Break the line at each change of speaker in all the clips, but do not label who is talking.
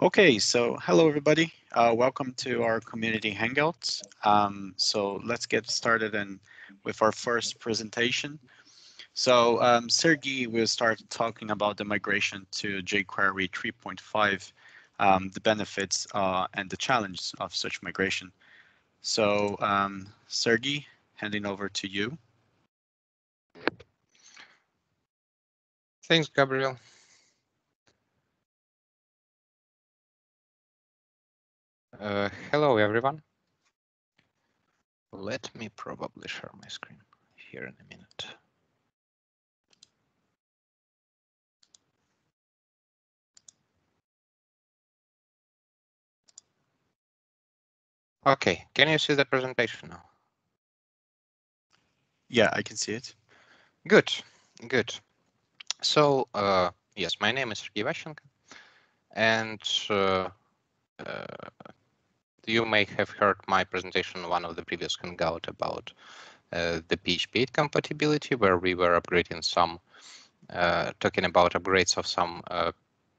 Okay, so hello everybody. Uh, welcome to our community hangouts. Um, so let's get started and with our first presentation. So um, Sergii will start talking about the migration to jQuery 3.5, um, the benefits uh, and the challenges of such migration. So um, Sergii, handing over to you.
Thanks, Gabriel. Uh, hello, everyone. Let me probably share my screen here in a minute. Okay, can you see the presentation now?
Yeah, I can see it.
Good, good. So, uh, yes, my name is Sergii and uh, uh, you may have heard my presentation one of the previous Hangout about uh, the PHP 8 compatibility, where we were upgrading some, uh, talking about upgrades of some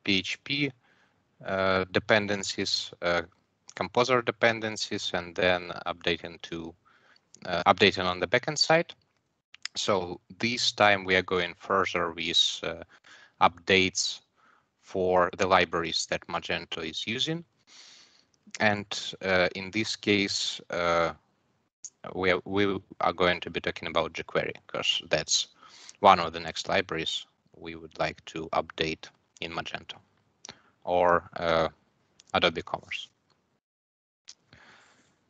PHP uh, dependencies, composer dependencies, and then updating to updating on the backend side. So this time we are going further with updates for the libraries that Magento is using. And uh, in this case, uh, we, are, we are going to be talking about jQuery because that's one of the next libraries we would like to update in Magento or uh, Adobe Commerce.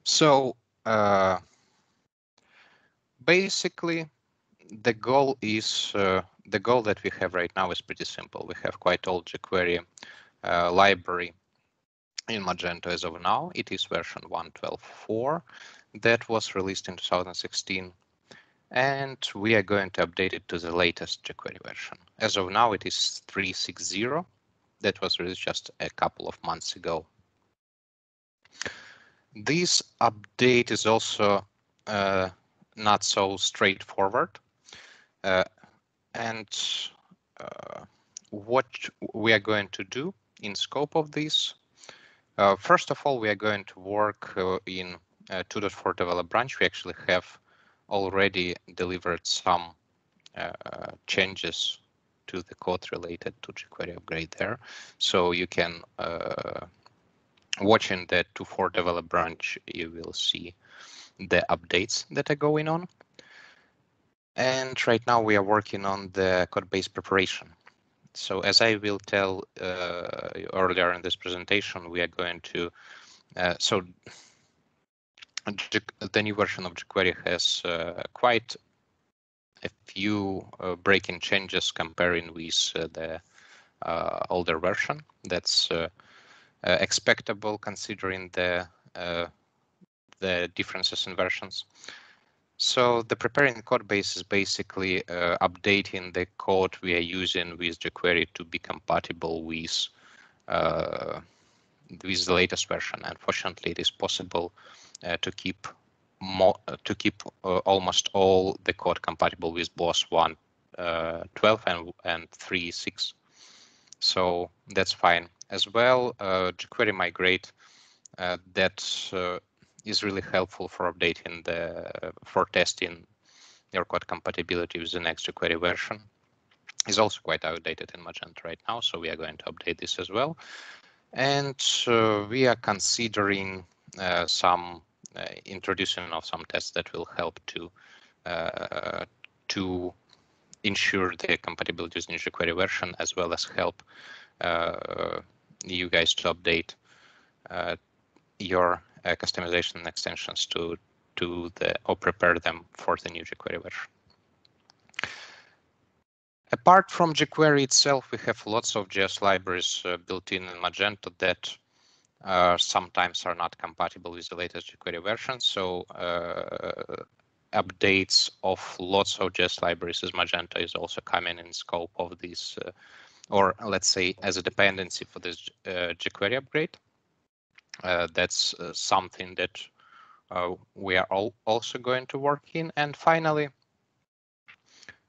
So uh, basically, the goal is uh, the goal that we have right now is pretty simple. We have quite old jQuery uh, library in Magento as of now. It is version 1.12.4 that was released in 2016. And we are going to update it to the latest jQuery version. As of now, it is 3.6.0. That was released just a couple of months ago. This update is also uh, not so straightforward. Uh, and uh, what we are going to do in scope of this uh, first of all, we are going to work in uh, 2.4 develop branch. We actually have already delivered some changes to the code related to jQuery upgrade there. So you can uh, watch in the 2.4 develop branch, you will see the updates that are going on. And right now we are working on the code base preparation. So as I will tell uh, earlier in this presentation, we are going to, uh, so the new version of jQuery has uh, quite a few uh, breaking changes comparing with uh, the uh, older version. That's expectable considering the the differences in versions. So the preparing code base is basically uh, updating the code we are using with jQuery to be compatible with uh, with the latest version. Unfortunately, it is possible uh, to keep more to keep uh, almost all the code compatible with both 1.12 uh, and and 3.6. So that's fine as well. Uh, jQuery migrate that is really helpful for updating the for testing your code compatibility with the next jQuery version. Is also quite outdated in Magento right now, so we are going to update this as well. And uh, we are considering uh, some uh, introducing of some tests that will help to uh, to ensure the compatibility with the jQuery version, as well as help uh, you guys to update uh, your customization extensions to to the or prepare them for the new jQuery version. Apart from jQuery itself, we have lots of JS libraries uh, built in in Magento that uh, sometimes are not compatible with the latest jQuery version. So uh, updates of lots of JS libraries as Magento is also coming in scope of this, uh, or let's say as a dependency for this uh, jQuery upgrade. Uh, that's uh, something that uh, we are all also going to work in. And finally,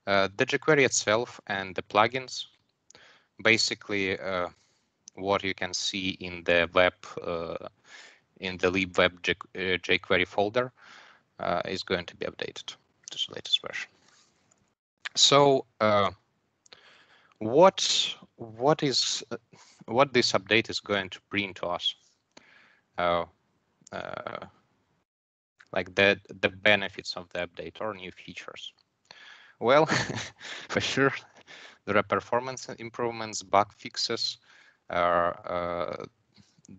uh, the jQuery itself and the plugins. Basically, uh, what you can see in the web, uh, in the libweb jQuery folder is going to be updated to the latest version. So what what is what this update is going to bring to us? Uh, uh, like the the benefits of the update or new features. Well, for sure, there are performance improvements, bug fixes, uh,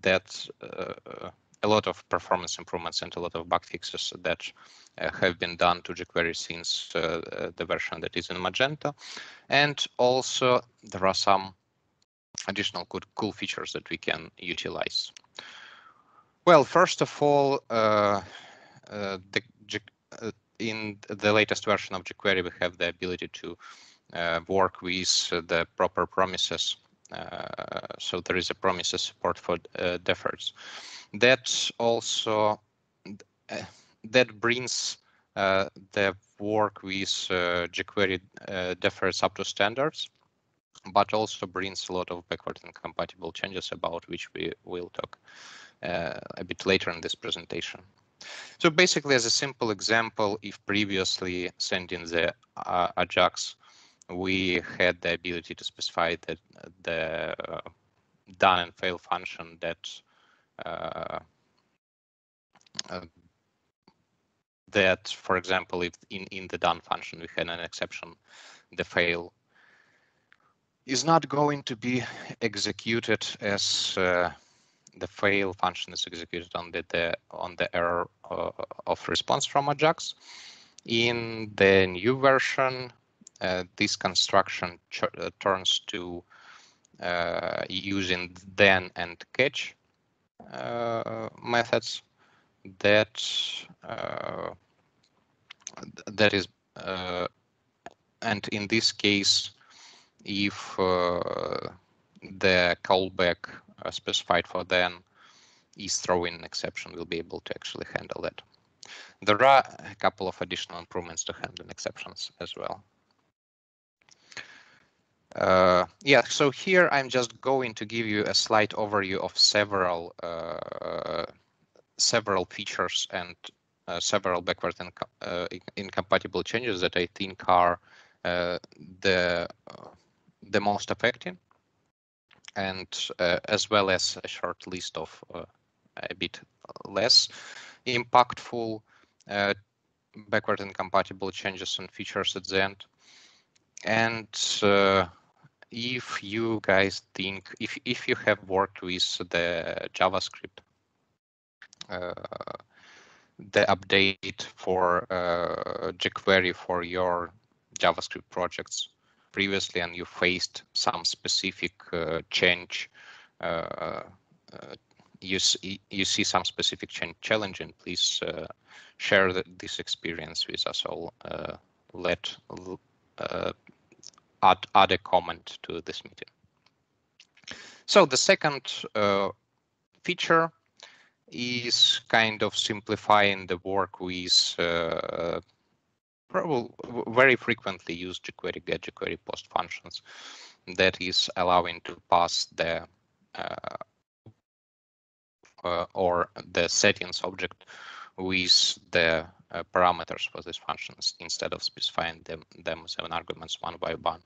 that uh, a lot of performance improvements and a lot of bug fixes that uh, have been done to jQuery since uh, the version that is in Magento. And also there are some additional good, cool features that we can utilize. Well, first of all, uh, uh, the, uh, in the latest version of jQuery, we have the ability to uh, work with the proper promises. Uh, so there is a promises support for uh, deferreds. That also that brings the work with jQuery deferreds up to standards but also brings a lot of backward and compatible changes about which we will talk uh, a bit later in this presentation. So basically, as a simple example, if previously sending the uh, Ajax, we had the ability to specify that the uh, done and fail function that uh, uh, that, for example, if in, in the done function we had an exception, the fail is not going to be executed as uh, the fail function is executed on the, the on the error uh, of response from Ajax. In the new version, uh, this construction uh, turns to uh, using then and catch uh, methods that that is and in this case if uh, the callback uh, specified for then is throwing an exception, we'll be able to actually handle that. There are a couple of additional improvements to handling exceptions as well. Uh, yeah, so here I'm just going to give you a slight overview of several uh, several features and uh, several backward and uh, incompatible changes that I think are the the most effective and uh, as well as a short list of uh, a bit less impactful uh, backward incompatible changes and features at the end. And if you guys think, if, if you have worked with the JavaScript, uh, the update for uh, jQuery for your JavaScript projects previously and you faced some specific uh, change, uh, uh, you see you see some specific change challenge, and please share the, this experience with us all. let add add a comment to this meeting. So the second feature is kind of simplifying the work with uh, probably very frequently use jQuery get jQuery post functions that is allowing to pass the uh, uh, or the settings object with the uh, parameters for these functions instead of specifying them them seven arguments one by one.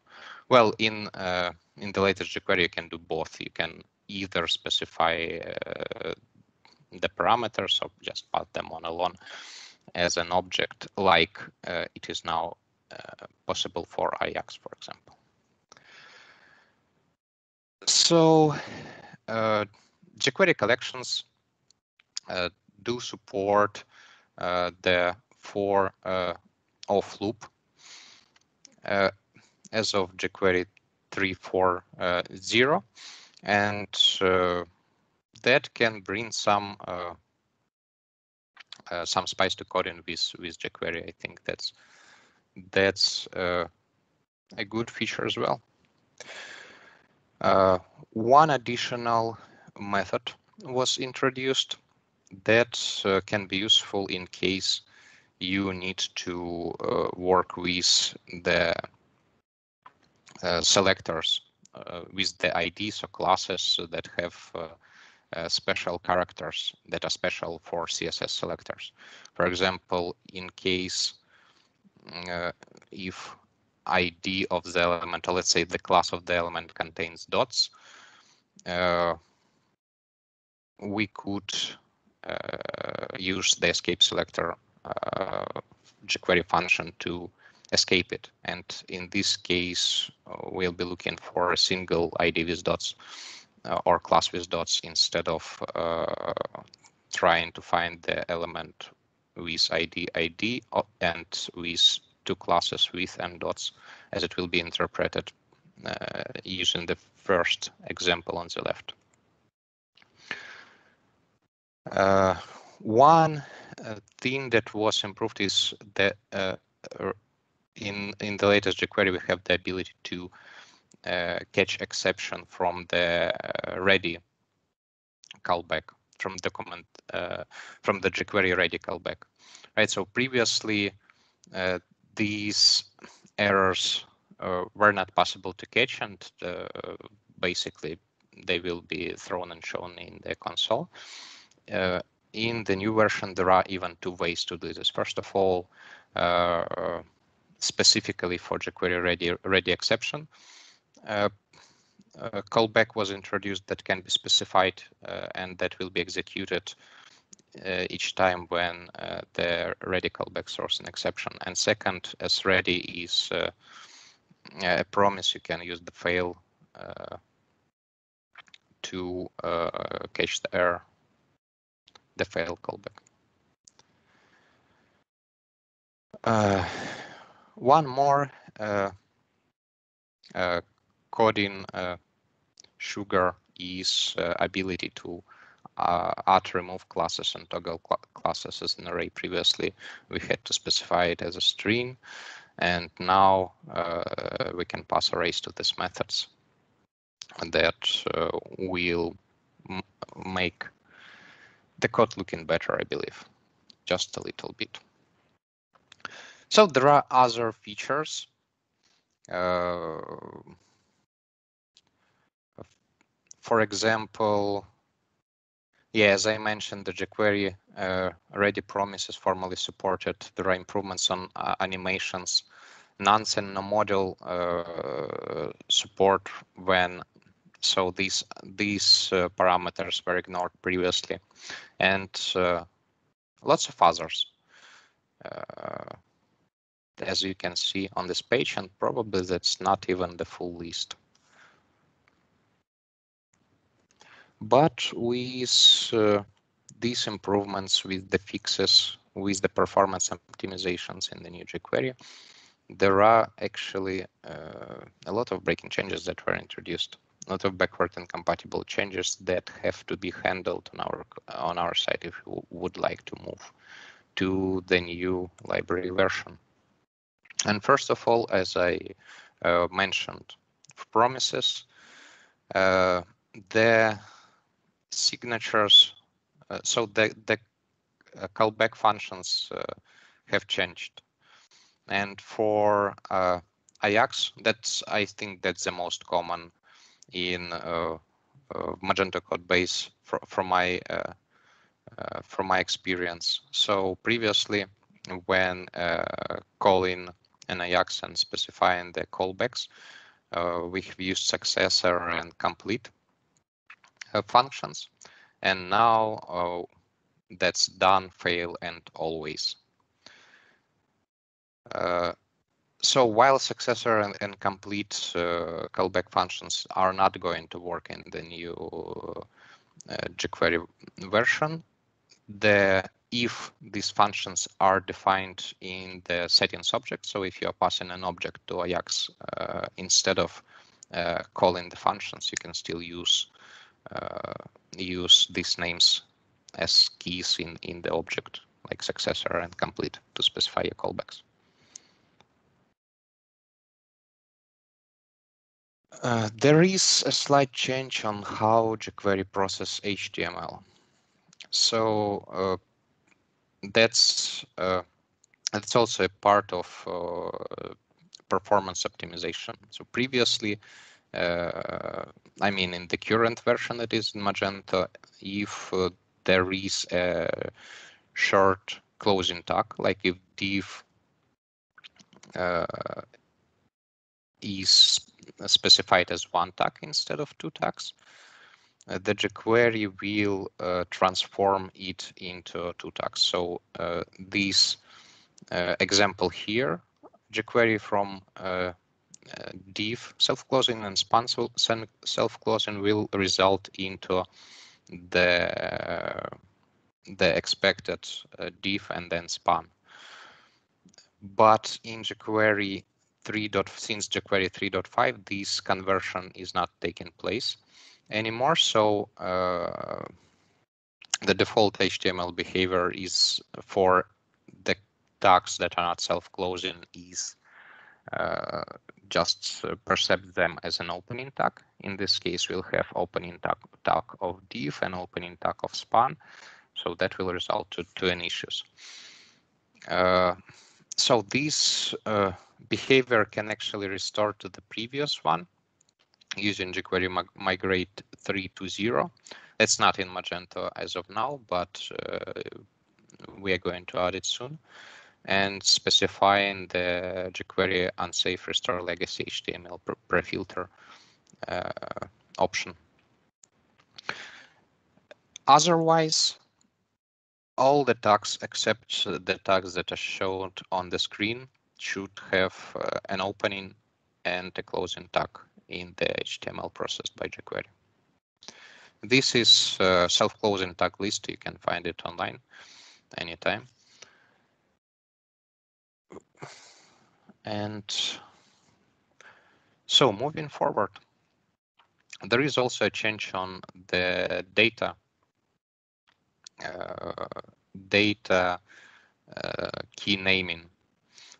Well, in uh, in the latest jQuery, you can do both. You can either specify uh, the parameters or just pass them on alone as an object like uh, it is now uh, possible for Ajax, for example. So uh, jQuery collections uh, do support uh, the for uh, off loop as of jQuery 3.4.0 and that can bring some some spice to coding with with jQuery. I think that's that's uh, a good feature as well. Uh, one additional method was introduced that uh, can be useful in case you need to uh, work with the uh, selectors uh, with the IDs or classes that have uh, special characters that are special for CSS selectors. For example, in case uh, if ID of the element, or let's say the class of the element contains dots, uh, we could uh, use the escape selector uh, jQuery function to escape it. And in this case, uh, we'll be looking for a single ID with dots uh, or class with dots instead of uh, trying to find the element with ID ID and with two classes with and dots as it will be interpreted uh, using the first example on the left. Uh, one uh, thing that was improved is that uh, in in the latest jQuery we have the ability to uh, catch exception from the uh, ready callback from the comment uh, from the jQuery ready callback, right? So previously these errors were not possible to catch, and basically they will be thrown and shown in the console. Uh, in the new version, there are even two ways to do this. First of all, uh, specifically for jQuery ready, ready exception, uh, a callback was introduced that can be specified uh, and that will be executed uh, each time when uh, the ready callback throws an exception. And second, as ready is uh, a promise, you can use the fail uh, to catch the error, the fail callback. one more coding uh, sugar is uh, ability to uh, add remove classes and toggle cl classes as an array. Previously we had to specify it as a string and now uh, we can pass arrays to these methods that uh, will make the code looking better I believe just a little bit. So there are other features uh, for example, yeah, as I mentioned, the jQuery uh, ready promise is formally supported. There are improvements on uh, animations. Nonce and nomodule uh, support when so these these uh, parameters were ignored previously, and uh, lots of others. Uh, as you can see on this page, and probably that's not even the full list. But with uh, these improvements, with the fixes, with the performance optimizations in the new jQuery, there are actually uh, a lot of breaking changes that were introduced, a lot of backward and compatible changes that have to be handled on our on our side if you would like to move to the new library version. And first of all, as I uh, mentioned, promises, uh, the signatures, uh, so the, the uh, callback functions uh, have changed. And for Ajax, that's I think that's the most common in Magento code base for, from my uh, from my experience. So previously, when uh, calling an Ajax and specifying the callbacks, uh, we have used successor and complete functions. And now uh, that's done, fail, and always. Uh, so while successor and, and complete uh, callback functions are not going to work in the new uh, jQuery version, the if these functions are defined in the settings object, so if you are passing an object to Ajax uh, instead of uh, calling the functions, you can still use uh, use these names as keys in, in the object, like successor and complete to specify your callbacks. Uh, there is a slight change on how jQuery process HTML. So uh, that's uh, that's also a part of uh, performance optimization. So previously, uh, I mean, in the current version that is in Magento, if uh, there is a short closing tag, like if div uh, is specified as one tag instead of two tags, uh, the jQuery will uh, transform it into two tags. So uh, this uh, example here, jQuery from uh, div self-closing and span self-closing will result into the the expected uh, div and then span. But in jQuery 3. since jQuery 3.5, this conversion is not taking place anymore. So uh, the default HTML behavior is for the tags that are not self-closing is uh, just uh, perceive them as an opening tag. In this case, we'll have opening tag, tag of div and opening tag of span. So that will result to, to an issues. Uh, so this uh, behavior can actually restore to the previous one using jQuery migrate 3 to 0. It's not in Magento as of now, but uh, we are going to add it soon. And specifying the jQuery unsafe restore legacy HTML pre-filter uh, option. Otherwise, all the tags except the tags that are shown on the screen should have uh, an opening and a closing tag in the HTML processed by jQuery. This is a self-closing tag list. You can find it online anytime. And so moving forward, there is also a change on the data uh, data uh, key naming.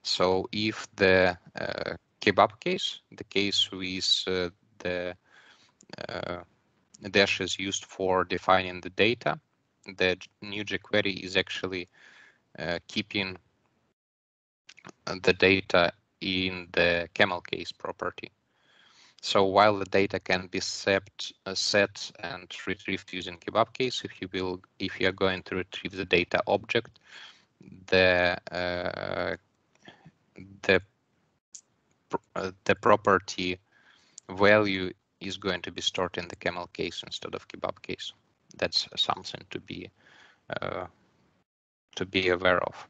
So if the uh, kebab case, the case with the dash is used for defining the data, the new jQuery is actually keeping the data in the camel case property. So while the data can be set, uh, set and retrieved using kebab case, if you will, if you are going to retrieve the data object, the uh, the uh, the property value is going to be stored in the camel case instead of kebab case. That's something to be uh, to be aware of.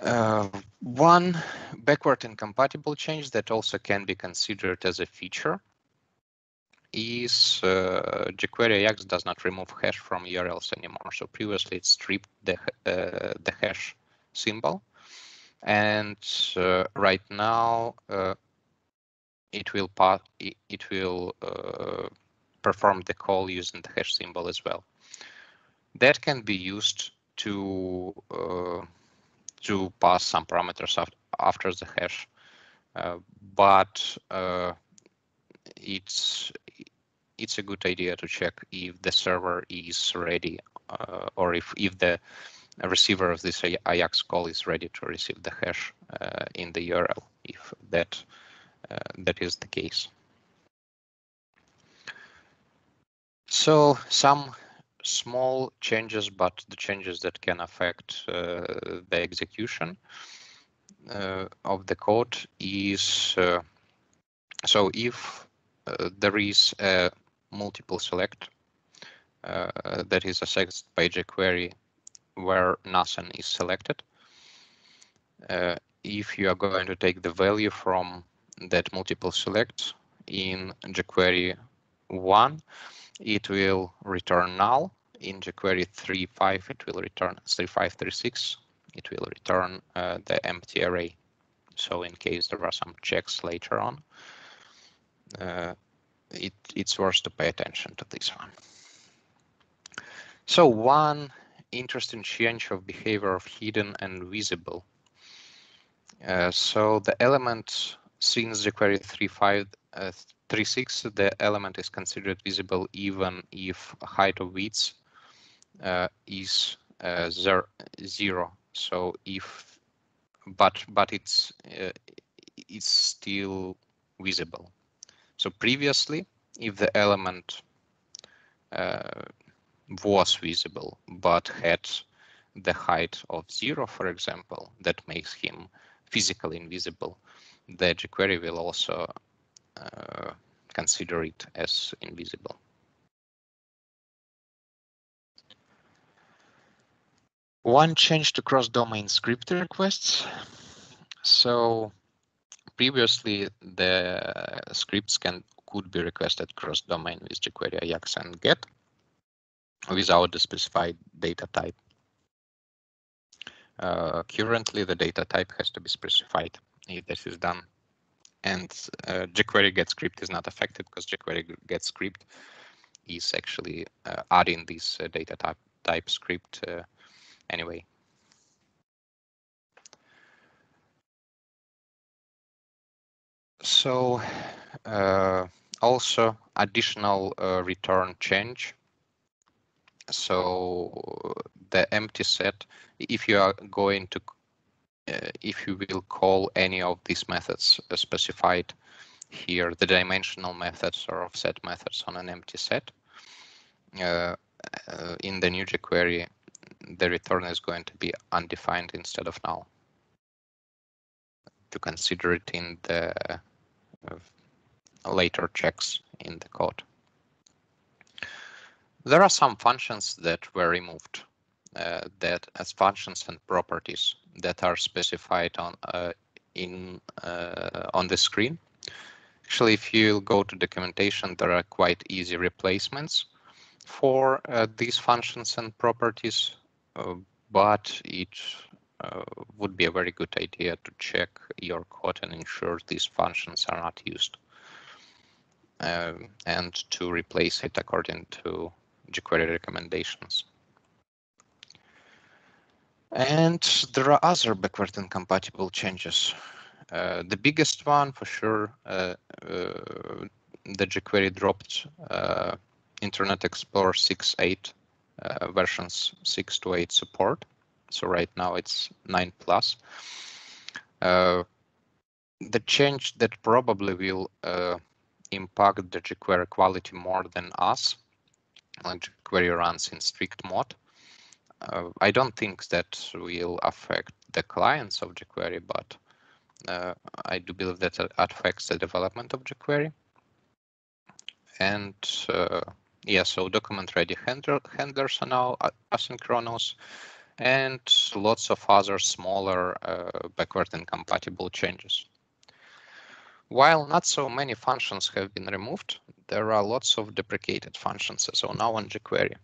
Uh, one backward incompatible change that also can be considered as a feature is uh, jQuery Ajax does not remove hash from URLs anymore. So previously it stripped the uh, the hash symbol, and uh, right now uh, it will it will uh, perform the call using the hash symbol as well. That can be used to uh, to pass some parameters after the hash. Uh, but uh, it's it's a good idea to check if the server is ready uh, or if if the receiver of this Ajax call is ready to receive the hash uh, in the URL if that uh, that is the case. So some small changes, but the changes that can affect uh, the execution uh, of the code is uh, so if there is a multiple select that is accessed by jQuery where nothing is selected. If you are going to take the value from that multiple select in jQuery 1, it will return null. In jQuery 3.5, it will return 3.536. It will return uh, the empty array. So in case there are some checks later on, uh, it, it's worth to pay attention to this one. So one interesting change of behavior of hidden and visible. Uh, so the element since jQuery 3.5 uh, 3.6, the element is considered visible even if height of width uh, is uh, zero. So if, but but it's uh, it's still visible. So previously, if the element uh, was visible but had the height of zero, for example, that makes him physically invisible, the jQuery will also consider it as invisible. One change to cross-domain script requests. So previously the scripts can could be requested cross-domain with jQuery Ajax and GET without the specified data type. Uh, currently, the data type has to be specified if this is done. And uh, jQuery get script is not affected because jQuery get script is actually uh, adding this uh, data type, type script uh, anyway. So uh, also additional return change so the empty set, if you are going to, uh, if you will call any of these methods uh, specified here, the dimensional methods or offset methods on an empty set, uh, uh in the new jQuery, the return is going to be undefined instead of null. To consider it in the uh, later checks in the code. There are some functions that were removed uh, that as functions and properties that are specified on uh, in uh, on the screen. Actually, if you go to documentation, there are quite easy replacements for uh, these functions and properties, but it uh, would be a very good idea to check your code and ensure these functions are not used. Um, and to replace it according to jQuery recommendations. And there are other backward incompatible changes. Uh, the biggest one, for sure, uh, uh, the jQuery dropped uh, Internet Explorer 6.8 uh, versions 6 to 8 support. So right now it's 9 plus. Uh, the change that probably will impact the jQuery quality more than us query runs in strict mode. Uh, I don't think that will affect the clients of jQuery, but uh, I do believe that affects the development of jQuery. And uh, yeah, so document ready handler, handlers are now asynchronous and lots of other smaller uh, backward incompatible changes. While not so many functions have been removed, there are lots of deprecated functions so now on jQuery.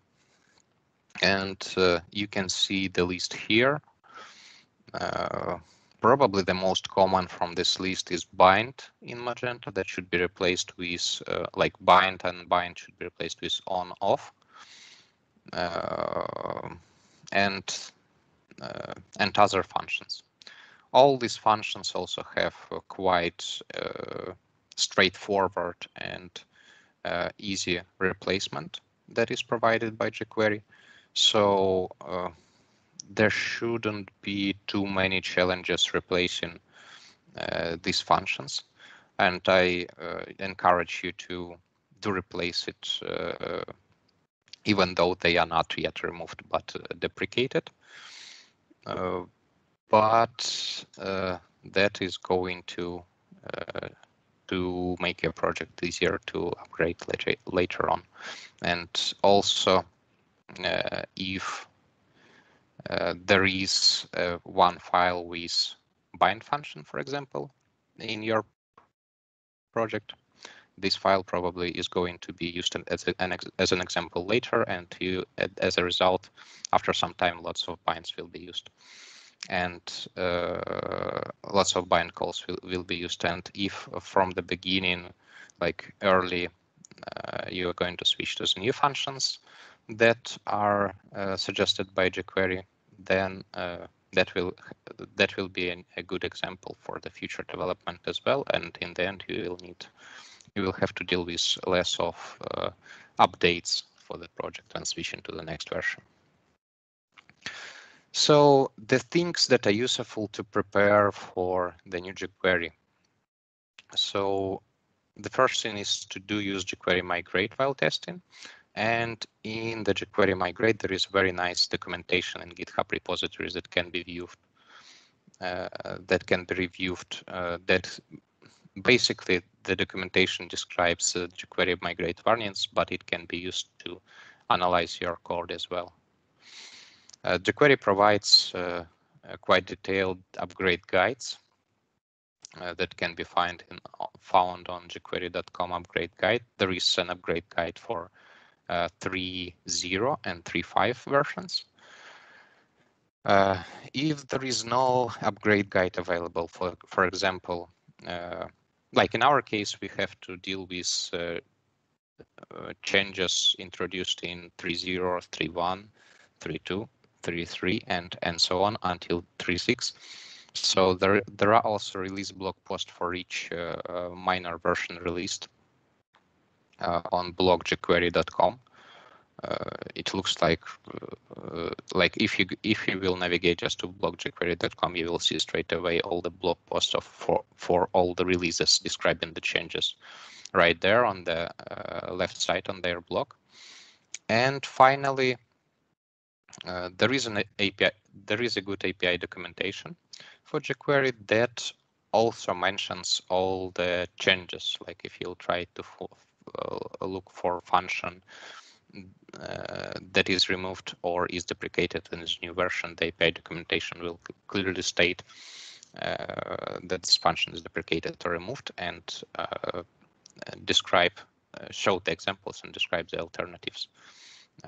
And uh, you can see the list here. Uh, probably the most common from this list is bind in Magento that should be replaced with uh, like bind and bind should be replaced with on off. Uh, and uh, and other functions. All these functions also have quite uh, straightforward and easy replacement that is provided by jQuery. So uh, there shouldn't be too many challenges replacing uh, these functions. And I uh, encourage you to, to replace it uh, even though they are not yet removed but uh, deprecated. but that is going to to make your project easier to upgrade later, later on. And also, if uh, there is uh, one file with bind function, for example, in your project, this file probably is going to be used as, a, an, as an example later, and as a result, after some time, lots of binds will be used and uh, lots of bind calls will, will be used. And if from the beginning, like early, uh, you are going to switch to the new functions that are uh, suggested by jQuery, then uh, that will that will be an, a good example for the future development as well. And in the end, you will need you will have to deal with less of uh, updates for the project switching to the next version. So the things that are useful to prepare for the new jQuery. So the first thing is to do use jQuery migrate while testing. And in the jQuery migrate, there is very nice documentation in GitHub repositories that can be viewed, uh, that can be reviewed, uh, that basically the documentation describes uh, jQuery migrate variants, but it can be used to analyze your code as well. Uh, jQuery provides uh, quite detailed upgrade guides uh, that can be find in, found on jQuery.com upgrade guide. There is an upgrade guide for uh, 3.0 and 3.5 versions. Uh, if there is no upgrade guide available, for, for example, uh, like in our case, we have to deal with uh, uh, changes introduced in 3.0, 3.1, 3.2, 3.3, and, and so on until 3.6. So there, there are also release blog posts for each uh, minor version released on blogjquery.com. Uh, it looks like uh, like if you if you will navigate just to blogjquery.com, you will see straight away all the blog posts of for for all the releases describing the changes right there on the uh, left side on their blog. And finally, uh, there is an API. There is a good API documentation for jQuery that also mentions all the changes. Like if you'll try to uh, look for function uh, that is removed or is deprecated in this new version, the API documentation will clearly state uh, that this function is deprecated or removed and uh, describe, uh, show the examples and describe the alternatives.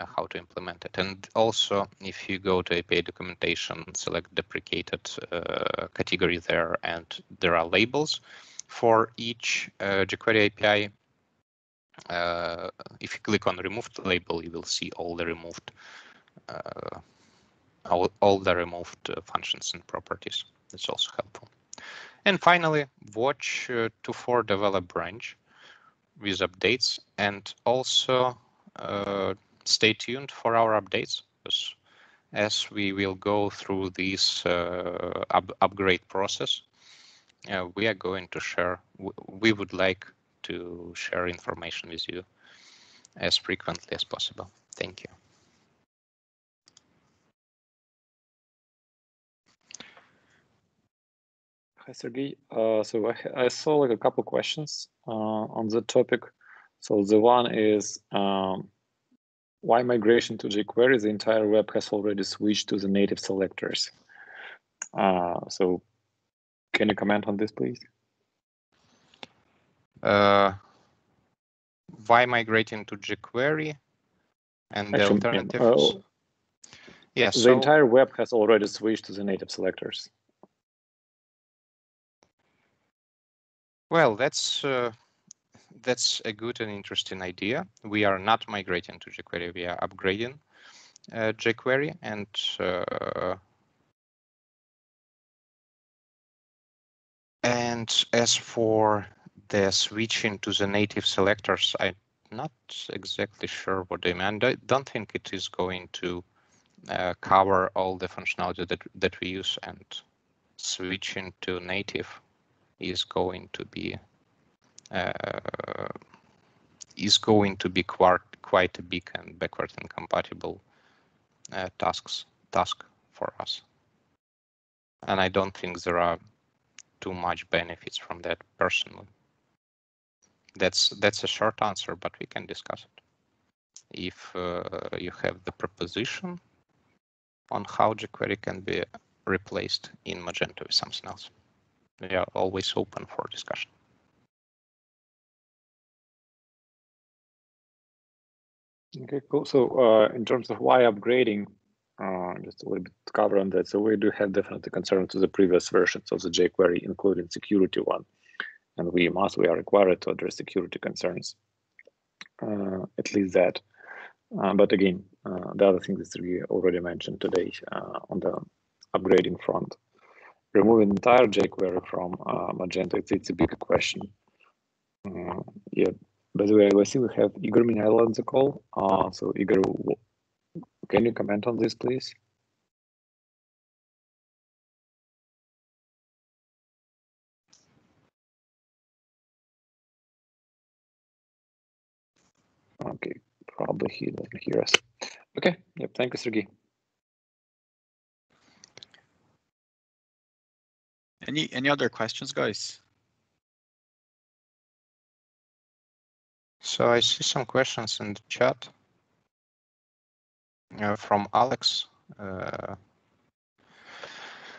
Uh, how to implement it. And also, if you go to API documentation, select deprecated uh, category there, and there are labels for each jQuery API uh, if you click on removed label, you will see all the removed uh, all, all the removed uh, functions and properties. It's also helpful. And finally, watch uh, to for develop branch with updates and also uh, stay tuned for our updates because as we will go through this uh, up upgrade process, we are going to share, we would like to share information with you as frequently as possible. Thank you.
Hi, Sergii. Uh, so I, I, saw like a couple questions uh, on the topic. So the one is um, why migration to jQuery? The entire web has already switched to the native selectors. Uh, so can you comment on this, please?
Uh, why migrating to jQuery and the alternatives? Uh,
yes, the so, entire web has already switched to the native selectors.
Well, that's uh, that's a good and interesting idea. We are not migrating to jQuery; we are upgrading uh, jQuery, and uh, and as for the switching to the native selectors, I'm not exactly sure what they mean. I don't think it is going to uh, cover all the functionality that, that we use and switching to native is going to be uh, is going to be quite quite a big and backward incompatible uh, tasks task for us. And I don't think there are too much benefits from that personally. That's that's a short answer, but we can discuss it. If uh, you have the proposition on how jQuery can be replaced in Magento with something else, we are always open for discussion.
Okay, cool. So uh, in terms of why upgrading, uh, just a little bit to cover on that. So we do have definitely concerns to the previous versions of the jQuery, including security one and we must, we are required to address security concerns, uh, at least that. Uh, but again, uh, the other thing that we already mentioned today uh, on the upgrading front, removing entire jQuery from uh, Magento, it's, it's a big question. Uh, Yeah. By the way, I see we have Igor Miniailo on the call. Uh, so Igor, can you comment on this, please? Okay, probably he doesn't hear us. Okay, yep, thank you, Sergii.
Any any other questions, guys?
So I see some questions in the chat uh, from Alex. Uh,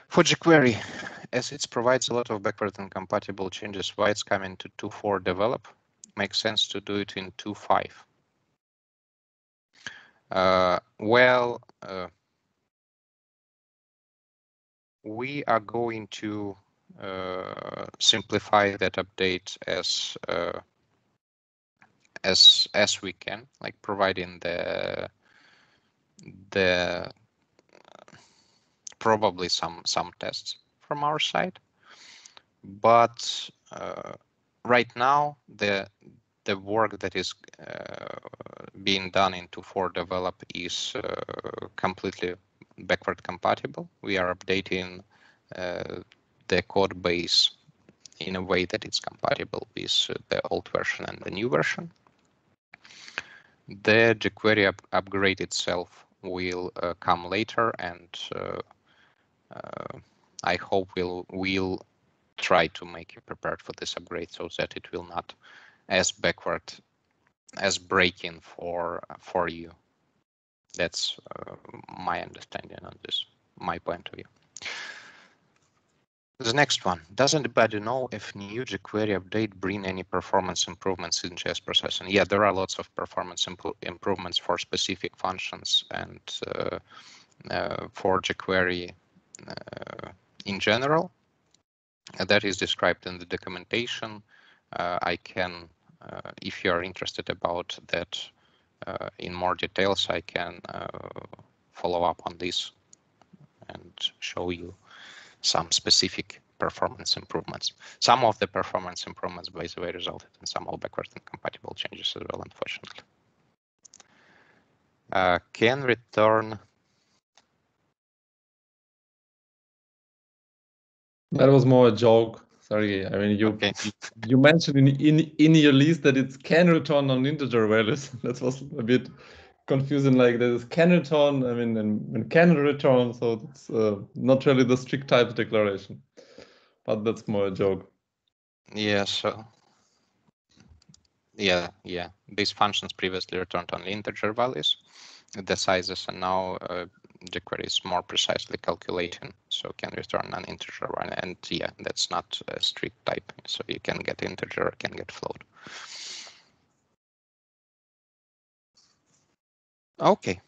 for jQuery, as it provides a lot of backward and compatible changes, why it's coming to 2.4 develop? Makes sense to do it in 2.5. Uh, well, uh, we are going to uh, simplify that update as as as we can, like providing the the probably some some tests from our side, but uh, right now the the work that is uh, being done into 4 develop is uh, completely backward compatible. We are updating uh, the code base in a way that it's compatible with the old version and the new version. The jQuery up upgrade itself will uh, come later, and uh, uh, I hope we'll we'll try to make you prepared for this upgrade so that it will not as backward as breaking for for you. That's uh, my understanding on this, my point of view. The next one, does anybody know if new jQuery update bring any performance improvements in JS processing? Yeah, there are lots of performance imp improvements for specific functions and uh, uh, for jQuery uh, in general. that is described in the documentation. Uh, I can, if you are interested about that uh, in more details, I can follow up on this and show you some specific performance improvements. Some of the performance improvements, by the way, resulted in some all backwards incompatible changes as well, unfortunately. Uh, can return.
That was more a joke. Sorry, I mean you okay. you mentioned in, in in your list that it can return on integer values. that was a bit confusing like this can return i mean and, and can return so it's uh, not really the strict type declaration but that's more a joke
yeah so yeah yeah these functions previously returned only integer values the sizes and now uh, jQuery is more precisely calculating so can return an integer one and yeah that's not a strict type so you can get integer can get float Okay.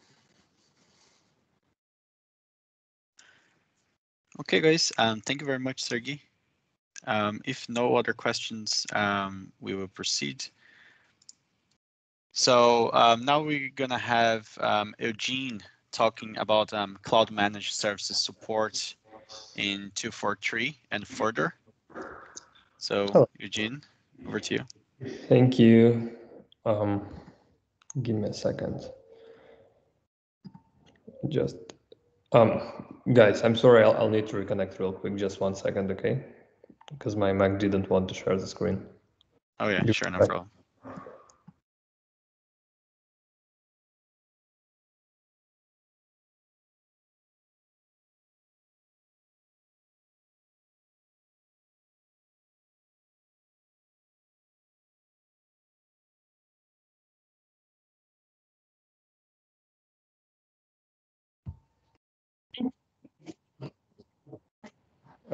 Okay, guys. Um, thank you very much, Sergii. Um, if no other questions, um, we will proceed. So um, now we're gonna have um, Eugene talking about um, cloud managed services support in 243 and further. So oh. Eugene, over to you.
Thank you. Um, give me a second just um guys i'm sorry I'll, I'll need to reconnect real quick just one second okay because my mac didn't want to share the screen
oh yeah you sure no problem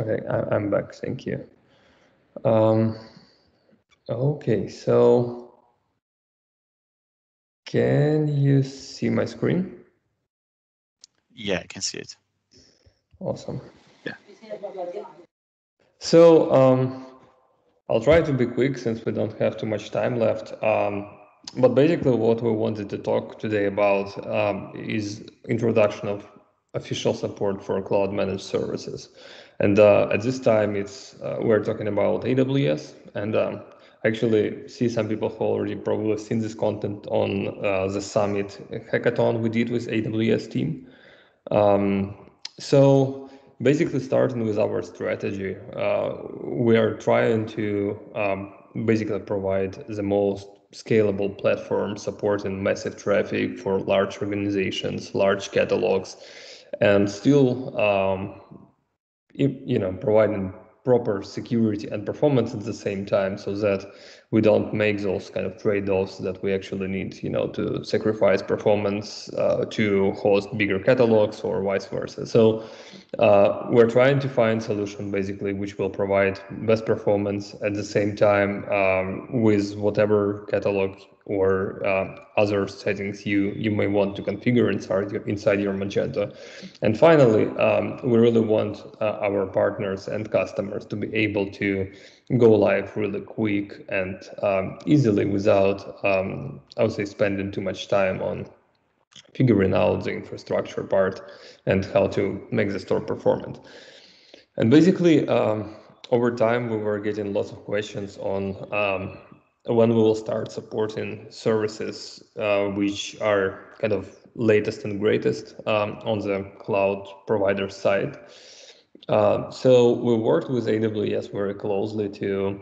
Okay, I, am back. Thank you. Um, okay, so can you see my screen?
Yeah, I can see it.
Awesome.
Yeah.
So um, I'll try to be quick since we don't have too much time left. Um, but basically what we wanted to talk today about um, is introduction of official support for cloud managed services. And uh, at this time, it's uh, we're talking about AWS. And um, actually see some people who already probably seen this content on uh, the summit hackathon we did with AWS team. Um, so basically starting with our strategy, uh, we are trying to um, basically provide the most scalable platform supporting massive traffic for large organizations, large catalogs, and still, um, you know, providing proper security and performance at the same time so that we don't make those kind of trade-offs that we actually need you know to sacrifice performance uh, to host bigger catalogs or vice versa. So uh, we're trying to find solution basically which will provide best performance at the same time um, with whatever catalog or uh, other settings you you may want to configure inside your inside your Magento. And finally, um, we really want uh, our partners and customers to be able to go live really quick and um, easily without, um, I would say, spending too much time on figuring out the infrastructure part and how to make the store performant. And basically, um, over time, we were getting lots of questions on um, when we will start supporting services uh, which are kind of latest and greatest um, on the cloud provider side. Uh, so we worked with AWS very closely to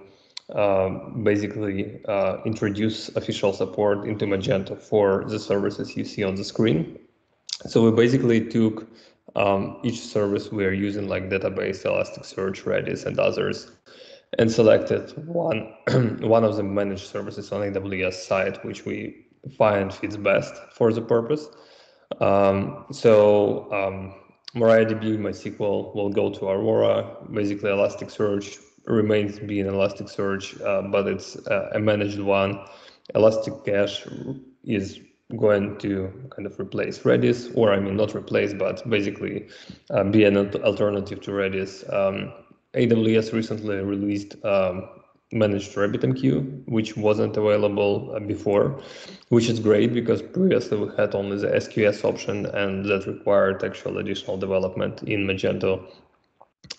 um, basically uh, introduce official support into Magento for the services you see on the screen. So we basically took um, each service we are using like database, Elasticsearch, Redis, and others, and selected one one of the managed services on AWS side, which we find fits best for the purpose. Um, so um, MariaDB, MySQL will go to Aurora. Basically, Elasticsearch remains being Elasticsearch, uh, but it's uh, a managed one. Elastic Cache is going to kind of replace Redis, or I mean, not replace, but basically uh, be an alternative to Redis. Um, AWS recently released um, managed RabbitMQ, which wasn't available uh, before, which is great because previously we had only the SQS option and that required actual additional development in Magento.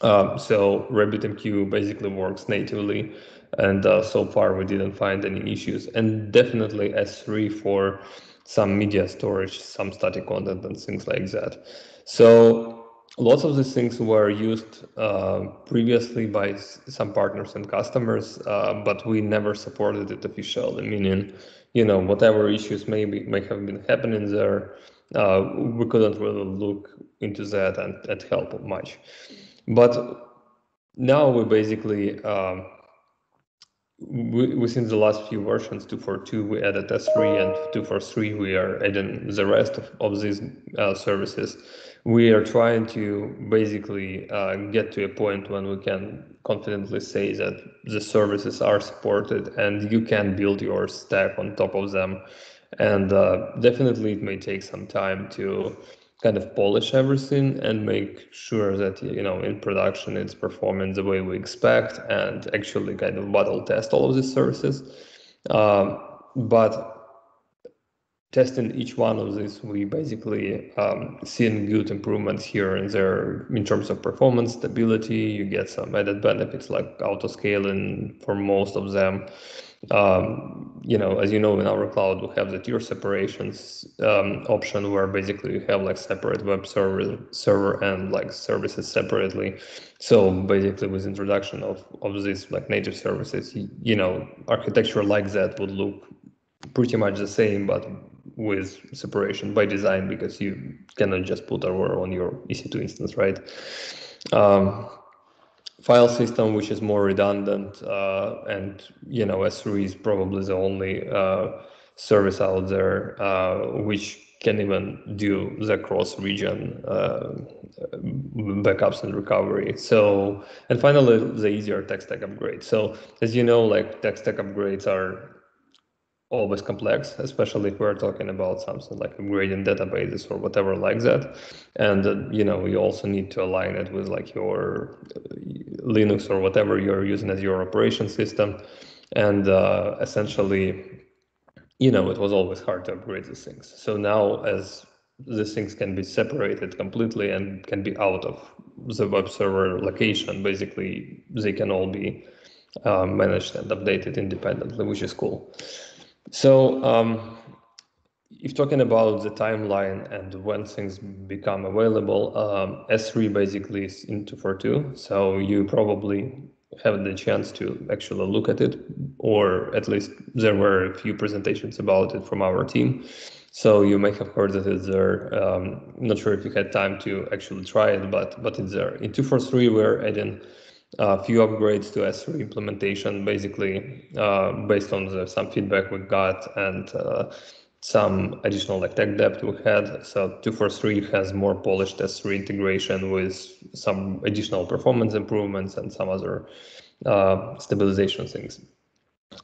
Um, so RabbitMQ basically works natively and uh, so far we didn't find any issues and definitely S3 for some media storage, some static content and things like that. So lots of these things were used uh, previously by some partners and customers, uh, but we never supported it officially, meaning, you know, whatever issues maybe may have been happening there, uh, we couldn't really look into that and, and help much. But now we basically, um, within the last few versions, 242, we added S3 and 243, we are adding the rest of, of these uh, services we are trying to basically uh, get to a point when we can confidently say that the services are supported and you can build your stack on top of them. And uh, definitely it may take some time to kind of polish everything and make sure that you know in production it's performing the way we expect and actually kind of battle test all of these services. Um, but testing each one of these, we basically um, seeing good improvements here and there in terms of performance, stability. You get some added benefits like auto scaling for most of them. Um, you know, as you know, in our cloud, we have the tier separations um, option where basically you have like separate web server, server and like services separately. So basically, with introduction of of these like native services, you, you know, architecture like that would look pretty much the same, but with separation by design because you cannot just put Aurora on your EC2 instance, right? Um, file system, which is more redundant, uh, and you know S3 is probably the only uh, service out there uh, which can even do the cross-region uh, backups and recovery. So, and finally, the easier tech stack upgrade. So, as you know, like tech stack upgrades are always complex, especially if we're talking about something like upgrading databases or whatever like that. And uh, you know, you also need to align it with like your uh, Linux or whatever you're using as your operation system. And uh, essentially, you know, it was always hard to upgrade these things. So now, as these things can be separated completely and can be out of the web server location, basically, they can all be uh, managed and updated independently, which is cool. So um, if talking about the timeline and when things become available, um, S3 basically is in 242. So you probably have the chance to actually look at it, or at least there were a few presentations about it from our team. So you may have heard that it's there. Um, not sure if you had time to actually try it, but but it's there. In 243, we're adding a few upgrades to S3 implementation, basically uh, based on the, some feedback we got and uh, some additional like tech debt we had. So 243 has more polished S3 integration with some additional performance improvements and some other uh, stabilization things.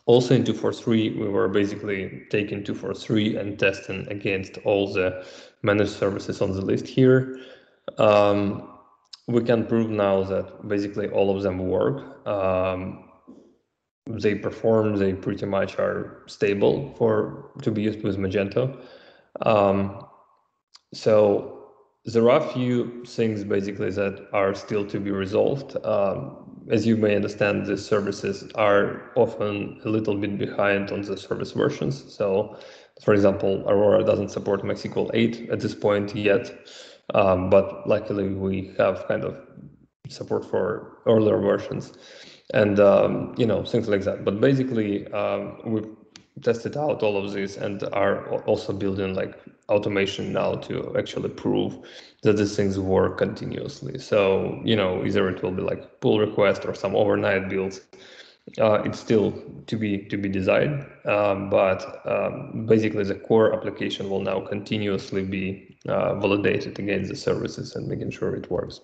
Also in 243, we were basically taking 243 and testing against all the managed services on the list here. Um, we can prove now that basically all of them work. Um, they perform, they pretty much are stable for to be used with Magento. Um, so there are a few things basically that are still to be resolved. Um, as you may understand, the services are often a little bit behind on the service versions. So, for example, Aurora doesn't support MySQL 8 at this point yet, um, but luckily we have kind of support for earlier versions and um, you know things like that. But basically, um, we've tested out all of this and are also building like automation now to actually prove that these things work continuously. So you know either it will be like pull request or some overnight builds. Uh, it's still to be to be designed, um, but um, basically the core application will now continuously be uh, validated against the services and making sure it works.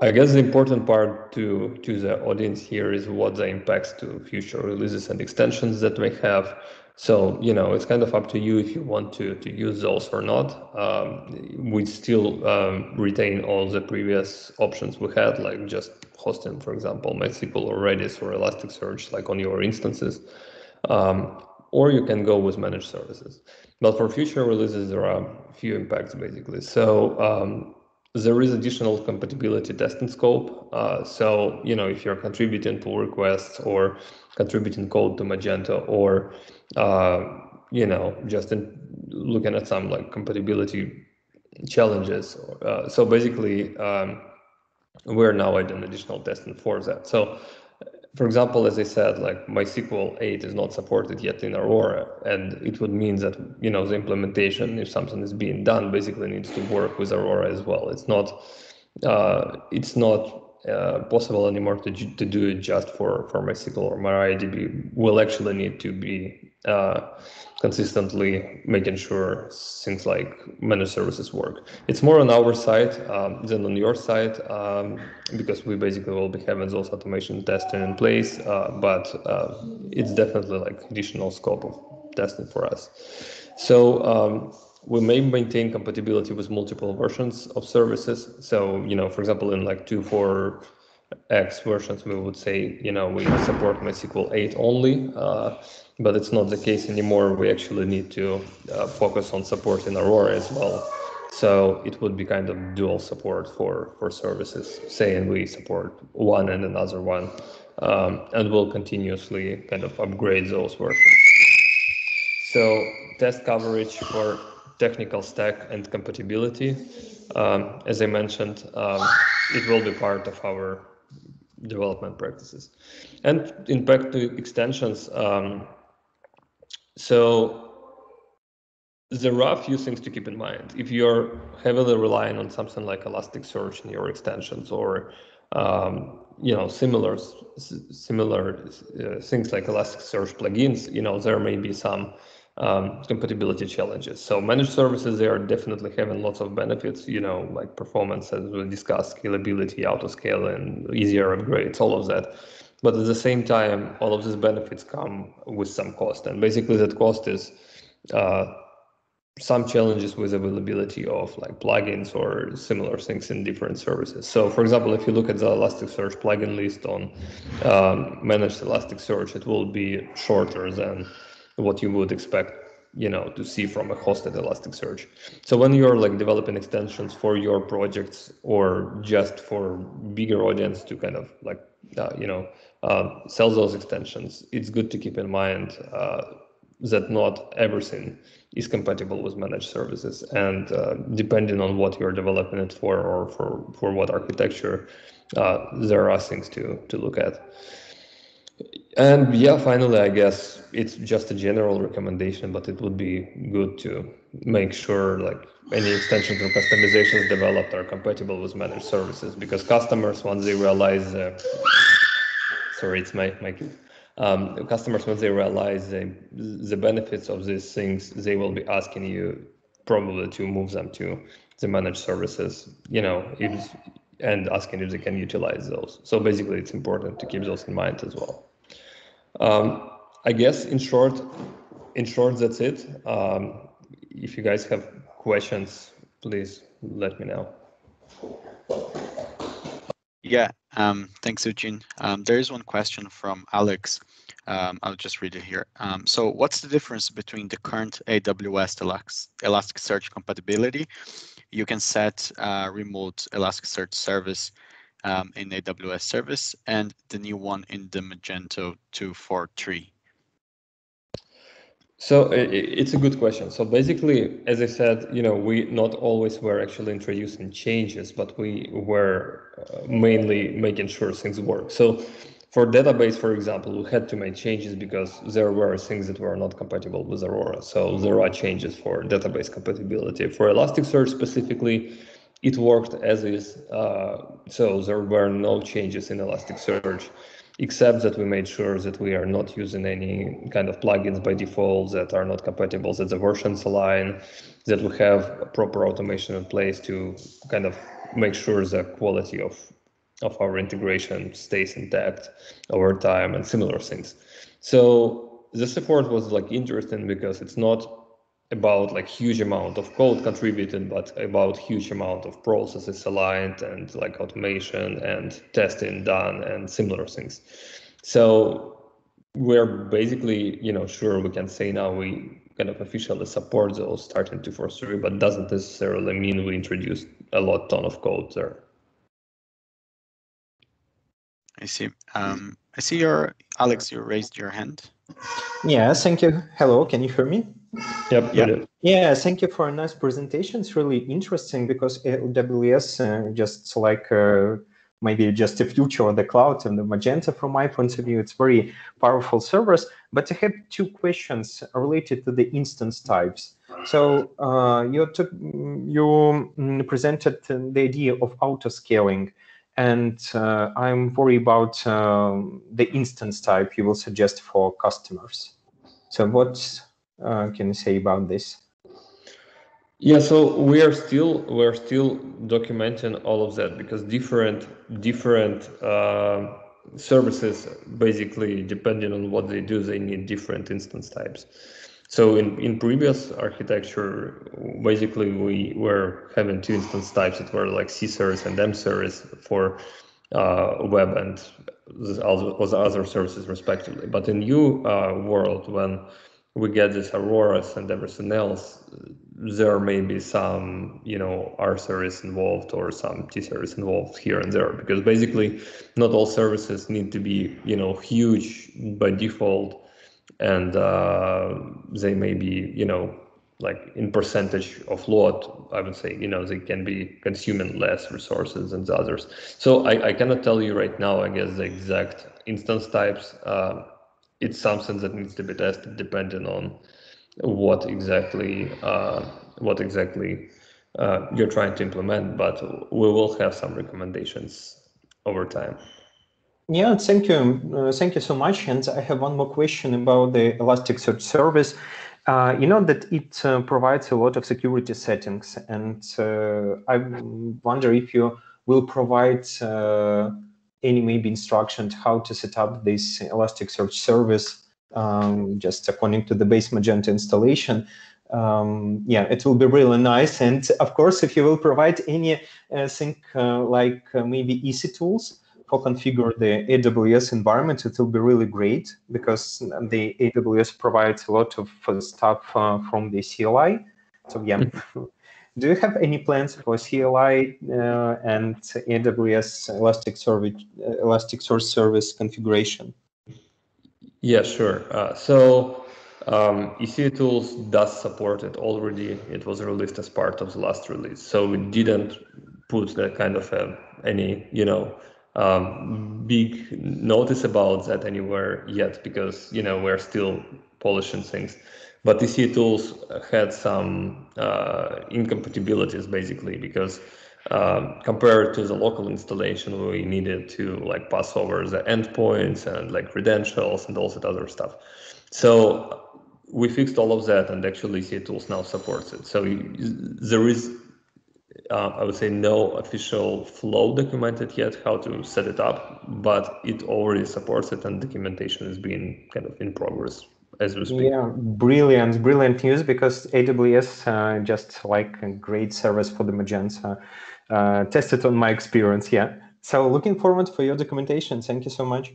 I guess the important part to to the audience here is what the impacts to future releases and extensions that we have. So you know, it's kind of up to you if you want to to use those or not. Um, we still um, retain all the previous options we had, like just hosting, for example, MySQL or Redis or Elasticsearch, like on your instances. Um, or you can go with managed services. But for future releases, there are a few impacts basically. So um, there is additional compatibility testing scope. Uh, so, you know, if you're contributing pull requests or contributing code to Magento or, uh, you know, just in looking at some like compatibility challenges. Uh, so basically, um, we're now adding additional testing for that. So for example, as I said, like MySQL 8 is not supported yet in Aurora, and it would mean that you know the implementation, if something is being done, basically needs to work with Aurora as well. It's not uh, it's not uh, possible anymore to to do it just for for MySQL or MariaDB. We'll actually need to be uh, consistently making sure things like managed services work. It's more on our side um, than on your side um, because we basically will be having those automation testing in place, uh, but uh, it's definitely like additional scope of testing for us. So um, we may maintain compatibility with multiple versions of services. So, you know, for example, in like two, four, X versions, we would say, you know, we support MySQL 8 only, uh, but it's not the case anymore. We actually need to uh, focus on supporting Aurora as well. So it would be kind of dual support for, for services, saying we support one and another one, um, and we'll continuously kind of upgrade those versions. So test coverage for technical stack and compatibility. Um, as I mentioned, um, it will be part of our development practices. And in back to extensions, um, so there are a few things to keep in mind. If you're heavily relying on something like Elasticsearch in your extensions or um, you know similar similar uh, things like Elasticsearch plugins, you know there may be some um, compatibility challenges. So managed services, they are definitely having lots of benefits, you know, like performance, as we discussed, scalability, auto scale, and easier upgrades, all of that. But at the same time, all of these benefits come with some cost. And basically that cost is uh, some challenges with availability of like plugins or similar things in different services. So for example, if you look at the Elasticsearch plugin list on um, managed Elasticsearch, it will be shorter than what you would expect you know to see from a hosted elasticsearch so when you're like developing extensions for your projects or just for bigger audience to kind of like uh, you know, uh, sells those extensions, it's good to keep in mind uh, that not everything is compatible with managed services. And uh, depending on what you're developing it for or for, for what architecture, uh, there are things to, to look at. And yeah, finally, I guess it's just a general recommendation, but it would be good to make sure like any extensions or customizations developed are compatible with managed services because customers, once they realize, uh, sorry, it's my, my um, customers, once they realize the, the benefits of these things, they will be asking you probably to move them to the managed services, you know, if, and asking if they can utilize those. So basically, it's important to keep those in mind as well. Um, I guess in short, in short, that's it. Um, if you guys have questions, please let me know.
Yeah, um, thanks, Eugene. Um, there is one question from Alex. Um, I'll just read it here. Um, so what's the difference between the current AWS Elasticsearch compatibility? You can set uh, remote Elasticsearch service um, in AWS service and the new one in the Magento 243.
So it's a good question. So basically, as I said, you know, we not always were actually introducing changes, but we were uh, mainly making sure things work. So for database, for example, we had to make changes because there were things that were not compatible with Aurora. So there are changes for database compatibility. For Elasticsearch specifically, it worked as is. Uh, so there were no changes in Elasticsearch except that we made sure that we are not using any kind of plugins by default that are not compatible, that the versions align, that we have proper automation in place to kind of make sure the quality of of our integration stays intact over time and similar things. So the support was like interesting because it's not about like huge amount of code contributed, but about huge amount of processes aligned and like automation and testing done and similar things. So we're basically, you know, sure we can say now we kind of officially support those starting to force through, but doesn't necessarily mean we introduced a lot ton of code there.
I see. Um, I see your Alex. You raised your hand.
Yeah, thank you. Hello, can you hear me?
Yep. Yeah.
Yeah, thank you for a nice presentation. It's really interesting because AWS uh, just like uh, maybe just a future of the cloud and the Magento, from my point of view, it's very powerful servers. But I have two questions related to the instance types. So uh, you took, you mm, presented the idea of auto scaling and uh, I'm worried about uh, the instance type you will suggest for customers. So what uh, can say about this?
Yeah, so we are still we're still documenting all of that because different different uh, services basically depending on what they do, they need different instance types. So in, in previous architecture, basically we were having two instance types that were like C service and M service for uh, web and was other services respectively. But in new uh, world, when we get these Auroras and everything else, there may be some, you know, R service involved or some T service involved here and there, because basically not all services need to be, you know, huge by default and uh, they may be you know like in percentage of load i would say you know they can be consuming less resources than the others. So i, I cannot tell you right now i guess the exact instance types uh, it's something that needs to be tested depending on what exactly uh, what exactly uh, you're trying to implement but we will have some recommendations over time
yeah, thank you. Uh, thank you so much. And I have one more question about the Elasticsearch service. Uh, you know that it uh, provides a lot of security settings, and uh, I wonder if you will provide uh, any maybe instructions how to set up this Elasticsearch service um, just according to the base Magento installation. Um, yeah, it will be really nice. And of course, if you will provide anything uh, like maybe easy tools, for configure the AWS environment, it will be really great because the AWS provides a lot of stuff uh, from the CLI. So yeah, mm-hmm. Do you have any plans for CLI uh, and AWS Elasticsearch, Elasticsearch service configuration?
Yeah, sure. Uh, so um, ECE Tools does support it already. It was released as part of the last release. So we didn't put that kind of a, any, you know, um, big notice about that anywhere yet because, you know, we're still polishing things. But ECE Tools had some uh, incompatibilities basically because um, compared to the local installation, we needed to like pass over the endpoints and like credentials and all that other stuff. So we fixed all of that and actually ECE Tools now supports it. So there is, uh, I would say, no official flow documented yet how to set it up, but it already supports it and documentation is being kind of in progress as we speak.
Yeah, brilliant, brilliant news because AWS uh, just like a great service for the Magento. Uh, tested on my experience, yeah. So looking forward for your documentation. Thank you so much.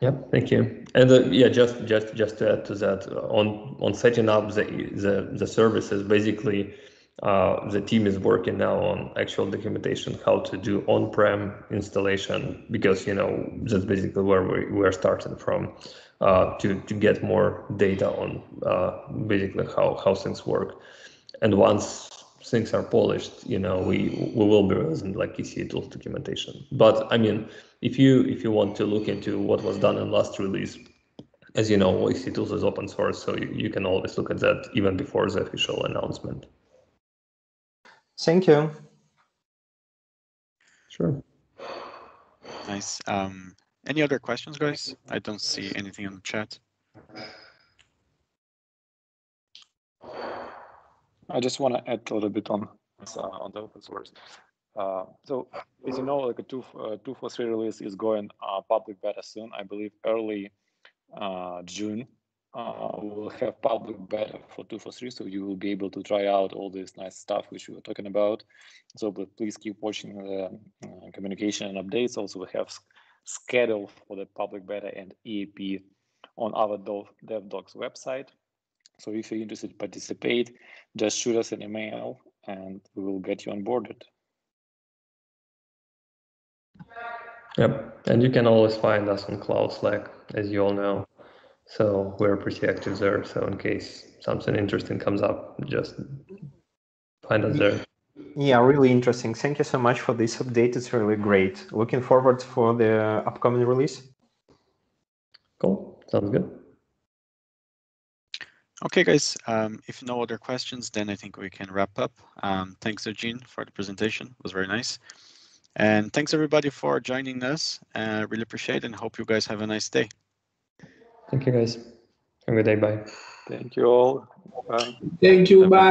Yeah, thank you. And uh, yeah, just just just to add to that, uh, on on setting up the the, the services, basically, uh, the team is working now on actual documentation how to do on-prem installation because you know that's basically where we we're starting from uh, to to get more data on uh, basically how how things work. And once things are polished, you know, we we will be using like ECE tools documentation. But I mean if you if you want to look into what was done in last release, as you know, ECE Tools is open source, so you, you can always look at that even before the official announcement.
Thank you.
Sure.
Nice. Um, any other questions, guys? I don't see anything in the chat.
I just want to add a little bit on uh, on the open source. Uh, so as you know, like a two uh, three release is going uh, public beta soon. I believe early uh, June uh, we'll have public beta for two four three, so you will be able to try out all this nice stuff which we were talking about. So please keep watching the uh, communication and updates. Also, we have schedule for the public beta and EAP on our DevDocs website. So if you're interested to participate, just shoot us an email and we will get you onboarded.
Yep, and you can always find us on Cloud Slack, as you all know. So we're pretty active there. So in case something interesting comes up, just find us there.
Yeah, really interesting. Thank you so much for this update. It's really great. Looking forward for the upcoming release.
Cool. Sounds good.
Okay, guys. Um, if no other questions, then I think we can wrap up. Um, thanks, Eugene, for the presentation. It was very nice. And thanks everybody for joining us. Uh, really appreciate it and hope you guys have a nice day.
Thank you guys. Have a good day. Bye.
Thank you all. Bye.
Thank you. Bye.